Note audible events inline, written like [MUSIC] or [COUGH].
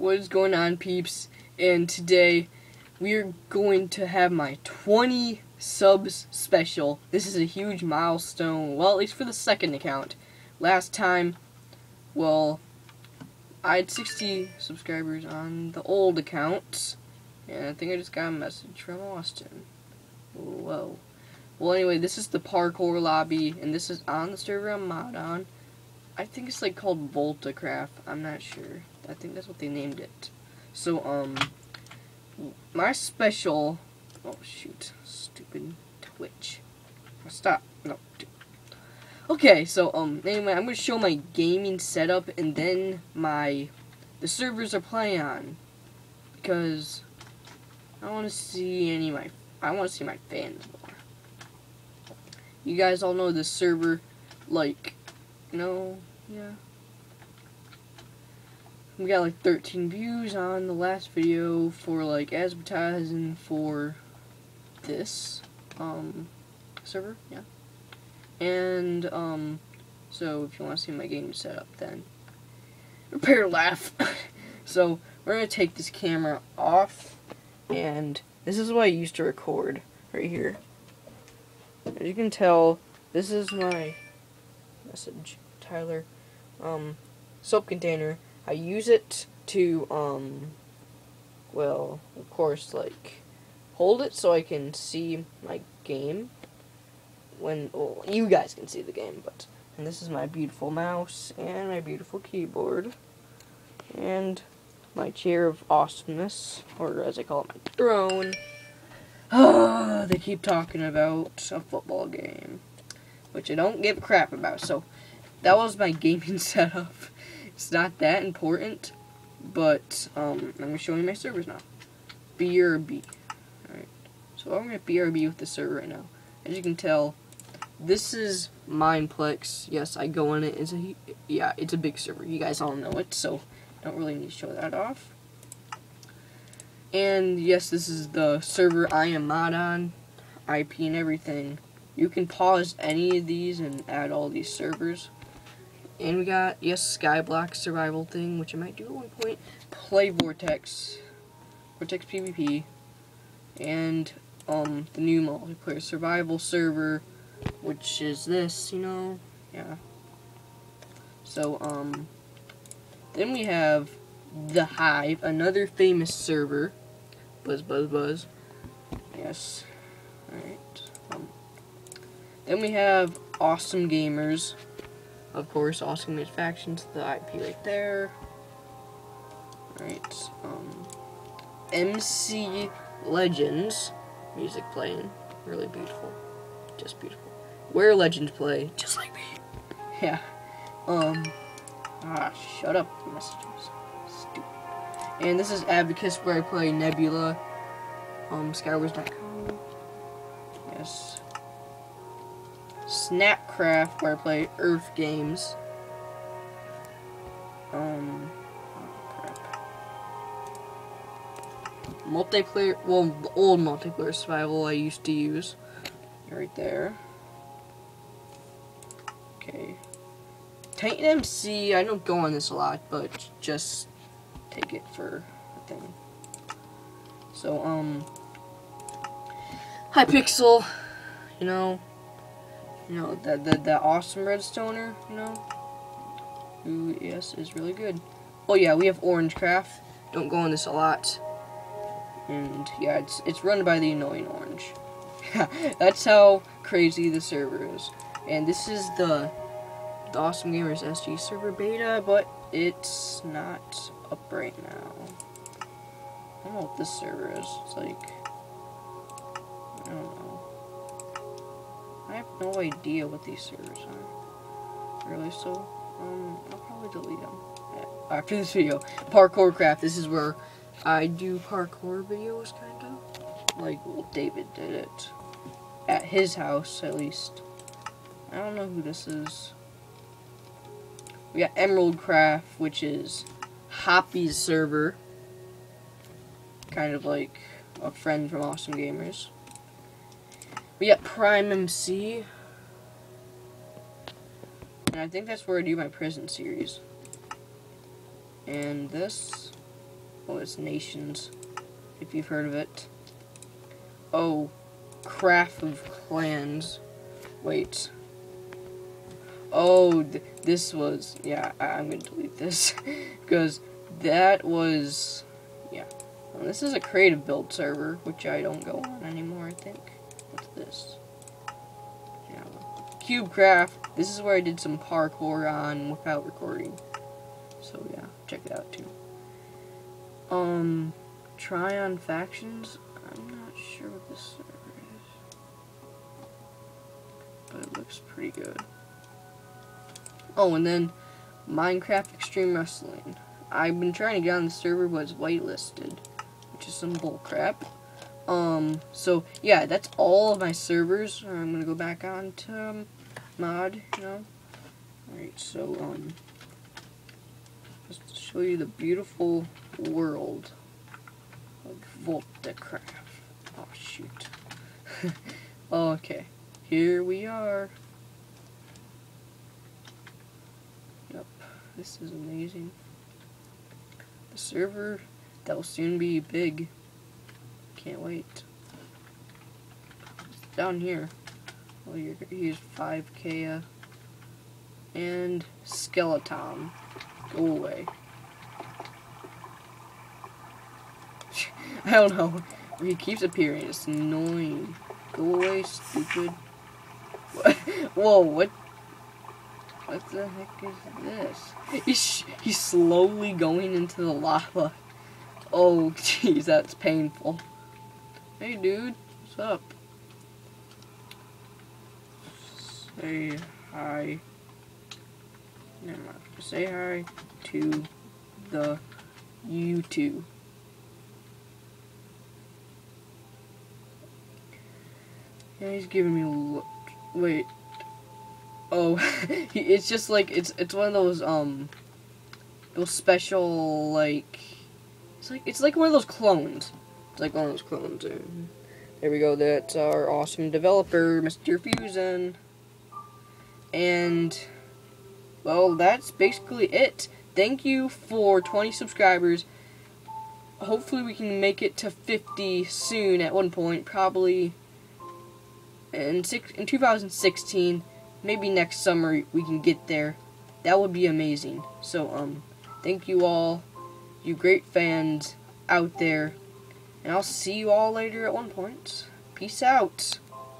What is going on, peeps? And today we are going to have my 20 subs special. This is a huge milestone. Well, at least for the second account. Last time, well, I had 60 subscribers on the old account. And I think I just got a message from Austin. Whoa. Well, anyway, this is the parkour lobby, and this is on the server I'm mod on. I think it's like called Voltacraft. I'm not sure. I think that's what they named it. So, um, my special. Oh shoot, stupid Twitch. Stop. No. Okay, so um, anyway, I'm gonna show my gaming setup and then my the servers are playing on because I want to see any of my I want to see my fans more. You guys all know this server, like, no, yeah. We got like 13 views on the last video for like advertising for this um server, yeah. And um so if you want to see my game setup then prepare to laugh. [LAUGHS] so we're gonna take this camera off and this is what I used to record right here. As you can tell, this is my message, Tyler. Um, soap container. I use it to, um, well, of course, like, hold it so I can see my game. When, well, you guys can see the game, but, and this is my beautiful mouse, and my beautiful keyboard, and my chair of awesomeness, or as I call it, my throne. [SIGHS] They keep talking about a football game, which I don't give a crap about, so that was my gaming [LAUGHS] setup. It's not that important, but um, I'm going to show you my servers now. BRB. Alright, so I'm going to BRB with the server right now. As you can tell, this is Mineplex. Yes, I go in it. It's a, yeah, it's a big server. You guys all know it, so I don't really need to show that off. And yes, this is the server I am mod on, IP and everything. You can pause any of these and add all these servers. And we got, yes, Skyblock survival thing, which I might do at one point. Play Vortex. Vortex PvP. And, um, the new multiplayer survival server, which is this, you know? Yeah. So, um, then we have The Hive, another famous server. Buzz, buzz, buzz. Yes. Alright. Um, then we have Awesome Gamers. Of course, Awesome Gamers Factions, the IP right there. Alright, Um, MC Legends. Music playing. Really beautiful. Just beautiful. Where Legends play. Just like me. Yeah. Um. Ah, shut up, messages. Stupid. And this is Abacus where I play Nebula. Um, Skywars.com. Snapcraft where I play Earth games. Um, oh crap. Multiplayer, well, old multiplayer survival I used to use. Right there. Okay. Titan MC, I don't go on this a lot, but just take it for a thing. So, um, Hypixel, you know, you know, that that that awesome redstoner, you know, who, yes, is really good. Oh yeah, we have Orangecraft, don't go on this a lot, and yeah, it's, it's run by the annoying Orange. [LAUGHS] That's how crazy the server is. And this is the, the Awesome Gamers SG server beta, but it's not up right now. I don't know what this server is. It's like, I don't know. Have no idea what these servers are. Really, so, um, I'll probably delete them after this video. Parkour craft, this is where I do parkour videos, kind of. Like, well, David did it. At his house, at least. I don't know who this is. We got Emerald Craft, which is Hoppy's server. Kind of like a friend from Awesome Gamers. We got Prime MC. And I think that's where I do my prison series. And this Oh, it's Nations, if you've heard of it. Oh, Craft of Clans. Wait. Oh, th this was, yeah, I I'm gonna delete this, [LAUGHS] because that was, yeah. Well, this is a creative build server, which I don't go on anymore, I think. This? CubeCraft. This is where I did some parkour on without recording. So yeah, check it out too. Um, try on factions. I'm not sure what this server is, but it looks pretty good. Oh, and then Minecraft Extreme Wrestling. I've been trying to get on the server, but it's whitelisted, which is some bullcrap. Um, so yeah, that's all of my servers. I'm gonna go back on to um, mod, you know. Alright, so um, just to show you the beautiful world of Voltacraft. Oh shoot. [LAUGHS] okay, here we are. Yep, this is amazing. The server that will soon be big. Can't wait. It's down here. Well, you're he's 5k uh, and skeleton. Go away. [LAUGHS] I don't know. He keeps appearing. It's annoying. Go away, stupid. [LAUGHS] Whoa, what? What the heck is this? He's, he's slowly going into the lava. Oh, [LAUGHS] jeez, that's painful. Hey, dude. What's up? Say hi. Never mind. Say hi to the YouTube. Yeah, he's giving me a look. Wait. Oh, [LAUGHS] it's just like it's it's one of those um those special like it's like it's like one of those clones. Like of those clones. There we go. That's our awesome developer, Mr. Fusion. And well, that's basically it. Thank you for 20 subscribers. Hopefully we can make it to 50 soon at one point, probably in six, in 2016, maybe next summer we can get there. That would be amazing. So um thank you all, you great fans out there. And I'll see you all later at one point. Peace out.